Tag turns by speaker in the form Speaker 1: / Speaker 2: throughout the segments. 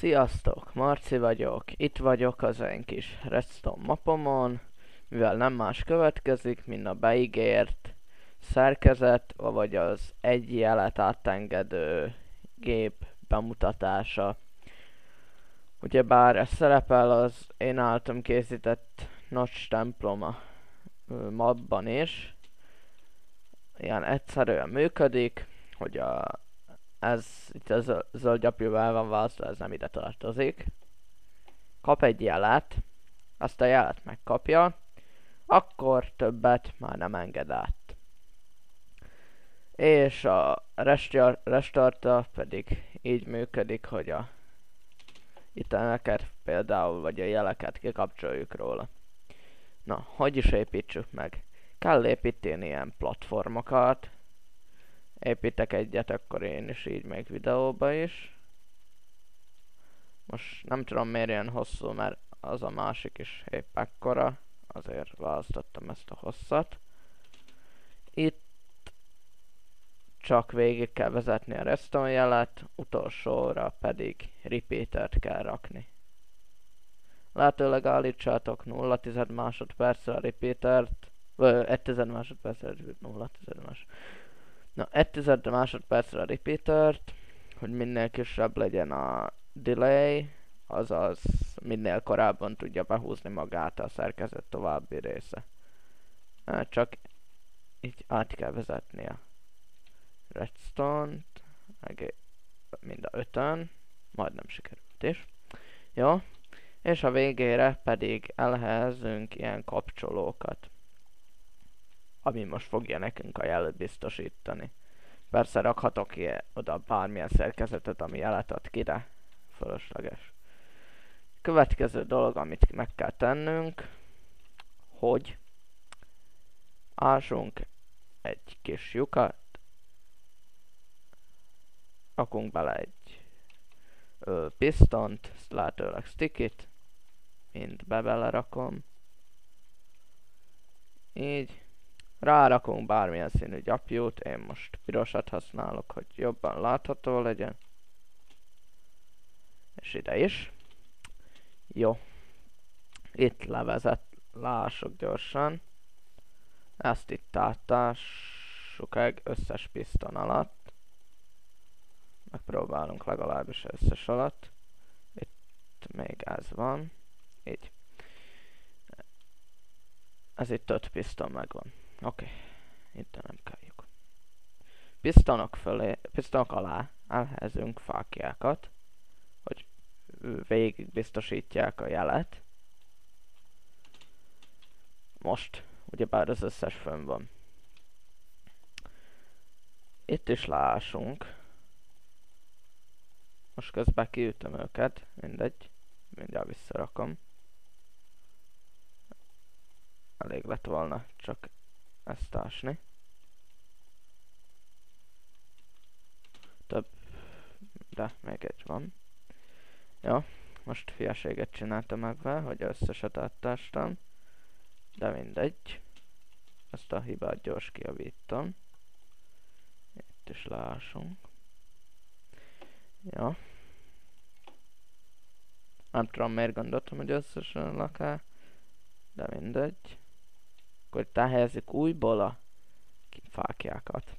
Speaker 1: Sziasztok, Marci vagyok, itt vagyok az én kis redstone mapomon, mivel nem más következik, mint a beígért szerkezet, vagy az egy jelet átengedő gép bemutatása. Ugyebár ez szerepel az én általam készített Notch temploma mapban is. Ilyen egyszerűen működik, hogy a ez itt a zöld gyapjúval van választva, ez nem ide tartozik. Kap egy jelet, azt a jelet megkapja, akkor többet már nem enged át. És a restarta pedig így működik, hogy a iteneket például, vagy a jeleket kikapcsoljuk róla. Na, hogy is építsük meg? Kell építeni ilyen platformokat, építek egyet, akkor én is így még videóba is. Most nem tudom miért ilyen hosszú, mert az a másik is épp ekkora, azért választottam ezt a hosszat. Itt csak végig kell vezetni a redstone jelet, utolsóra pedig repeatert kell rakni. Lehetőleg állítsátok 0,1 másodpercre a repeatert, vagy 1 másodpercre 0,1 másodpercre. Na, 1 másodpercre a repeatert, hogy minél kisebb legyen a delay, azaz minél korábban tudja behúzni magát a szerkezet további része. Csak így át kell vezetni a redstone-t, meg mind a ötön, majdnem sikerült is. Jó, és a végére pedig elhelyezünk ilyen kapcsolókat ami most fogja nekünk a jelet biztosítani. Persze rakhatok ilyen, oda bármilyen szerkezetet, ami jelet ad ki, de fölösleges. Következő dolog, amit meg kell tennünk, hogy ásunk egy kis lyukat, rakunk bele egy ö, pistont, lehetőleg stickit, mind be belerakom. Így. Rárakunk bármilyen színű gyapjút, én most pirosat használok, hogy jobban látható legyen. És ide is. Jó. Itt levezet, lássuk gyorsan. Ezt itt átássuk egy összes piszton alatt. Megpróbálunk legalábbis összes alatt. Itt még ez van. Így. Ez itt öt piszton megvan. Oké. Itt nem kelljuk. Pisztonok fölé, pisztonok alá elhelyezünk fákjákat, hogy végig biztosítják a jelet. Most, ugyebár az összes fönn van. Itt is lássunk. Most közben kiütöm őket, mindegy. Mindjárt visszarakom. Elég lett volna, csak ezt ásni. Több, de még egy van. Jó, most fiaséget csináltam ebben, hogy összeset áttástam. De mindegy. Ezt a hibát gyors kiavítom. Itt is lássunk. Jó. Nem tudom miért gondoltam, hogy összesen laká. De mindegy akkor itt elhelyezzük újból a fákjákat.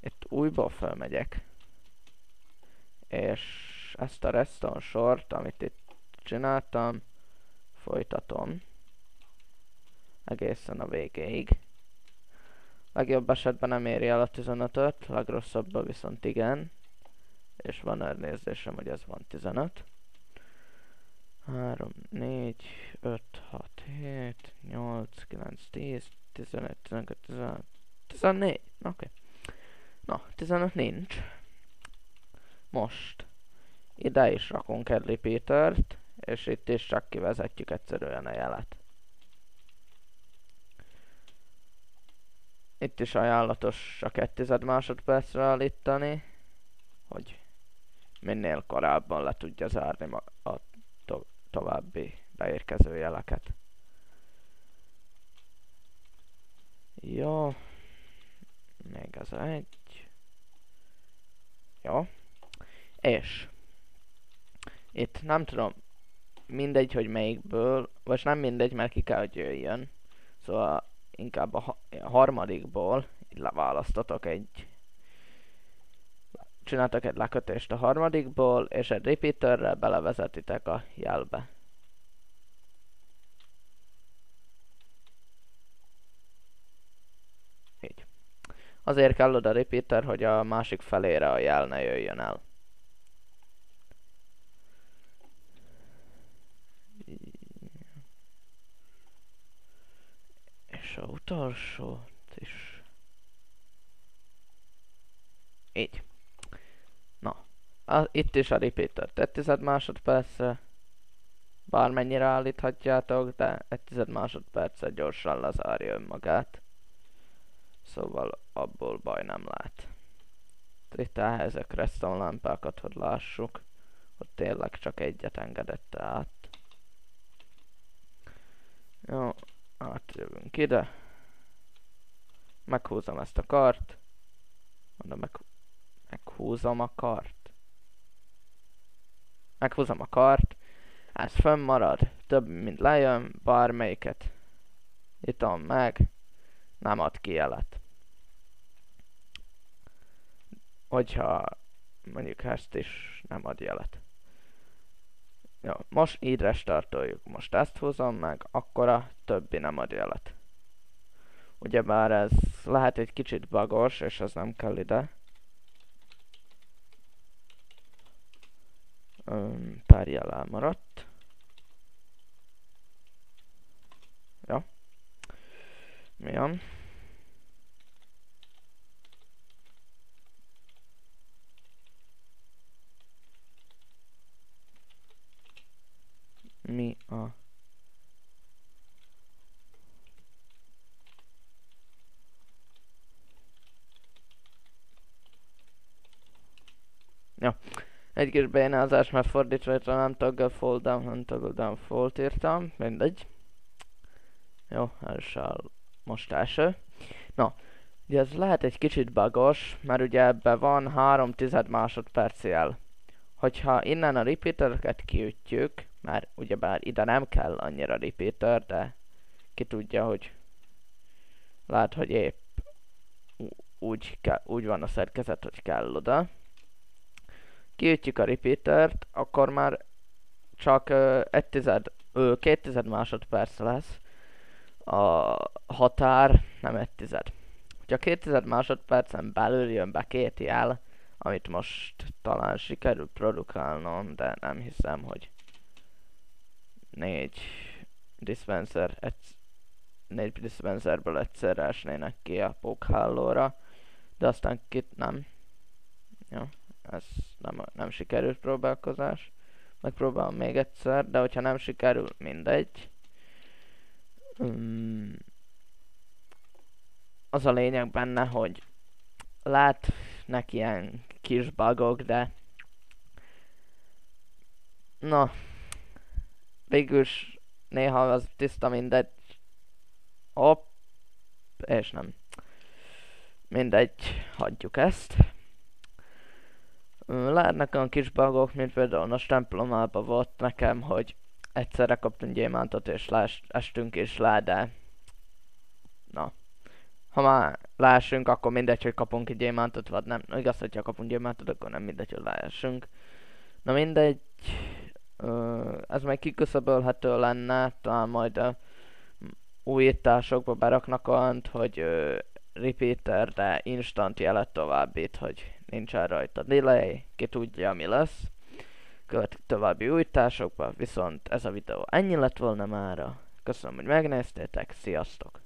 Speaker 1: Itt újból felmegyek. És ezt a redstone sort, amit itt csináltam, folytatom. Egészen a végéig. Legjobb esetben nem éri el a 15-öt, legrosszabbban viszont igen. És van elnézésem, hogy ez van 15. 3, 4, 5, 6, 7, 8, 9, 10, 11, 12, 13, 14. Oké. Okay. Na, 15 nincs. Most. Ide is rakunk egy repeatert, és itt is csak kivezetjük egyszerűen a jelet. Itt is ajánlatos a 2 másodpercre állítani, hogy minél korábban le tudja zárni a további beérkező jeleket. Jó. Még az egy. Jó. És itt nem tudom, mindegy, hogy melyikből, vagy nem mindegy, mert ki kell, hogy jöjjön. Szóval inkább a, ha a harmadikból leválasztotok egy csináltak egy lekötést a harmadikból, és egy repeaterrel belevezetitek a jelbe. Így. Azért kell oda repeater, hogy a másik felére a jel ne jöjjön el. És a utolsót is. Így. Na. A, itt is a repeater. Egy tized másodpercre. Bármennyire állíthatjátok, de egy tized másodpercre gyorsan lezárja önmagát. Szóval abból baj nem lát. Itt ezek redstone lámpákat, hogy lássuk. Ott tényleg csak egyet engedett át. Jó, átjövünk ide. Meghúzom ezt a kart. Mondom, meg, meghúzom a kart. Meghúzom a kart. Ez fönnmarad. Több, mint lejön. Bármelyiket. Itom meg. Nem ad ki jelet. Hogyha mondjuk ezt is nem ad jelet. Jó, most így restartoljuk. Most ezt húzom meg, akkor a többi nem ad jelet. Ugyebár ez lehet egy kicsit bagos, és az nem kell ide. Um, pár jel elmaradt. Jó. Mi van? Mi a... Jó. Egy kis bénázás, mert fordítva nem toggle fall down, nem toggle down fall írtam. Mindegy. Jó, első most első. Na, ugye ez lehet egy kicsit bagos, mert ugye ebbe van 3 tized másodperc jel. Hogyha innen a repeatereket kiütjük, már ugyebár ide nem kell annyira repeater, de ki tudja, hogy lát, hogy épp úgy, úgy van a szerkezet, hogy kell oda. Kiütjük a repeatert, akkor már csak uh, egy tized, uh, két tized másodperc lesz a határ, nem egy tized. Ha két tized másodpercen belül jön be két jel, amit most talán sikerül produkálnom, de nem hiszem, hogy négy dispenser, egy, négy dispenserből egyszerre esnének ki a pókhálóra, de aztán kit nem. Jó, ez nem, nem sikerült próbálkozás. Megpróbálom még egyszer, de hogyha nem sikerül, mindegy. Az a lényeg benne, hogy látnak ilyen kis bugok, de na, végülis néha az tiszta mindegy. Hopp, és nem. Mindegy, hagyjuk ezt. Lehetnek olyan kis bugok, mint például a templomában volt nekem, hogy egyszerre kaptunk gyémántot és estünk is le, de... Na. Ha már lássunk, akkor mindegy, hogy kapunk egy gyémántot, vagy nem. No, igaz, hogyha kapunk gyémántot, akkor nem mindegy, hogy lássunk. Na mindegy, ez meg kiküszöbölhető lenne, talán majd a újításokba beraknak olyant, hogy uh, repeater, de instant jelet továbbít, hogy nincsen rajta delay, ki tudja mi lesz. Követik további újításokba, viszont ez a videó ennyi lett volna mára. Köszönöm, hogy megnéztétek, sziasztok!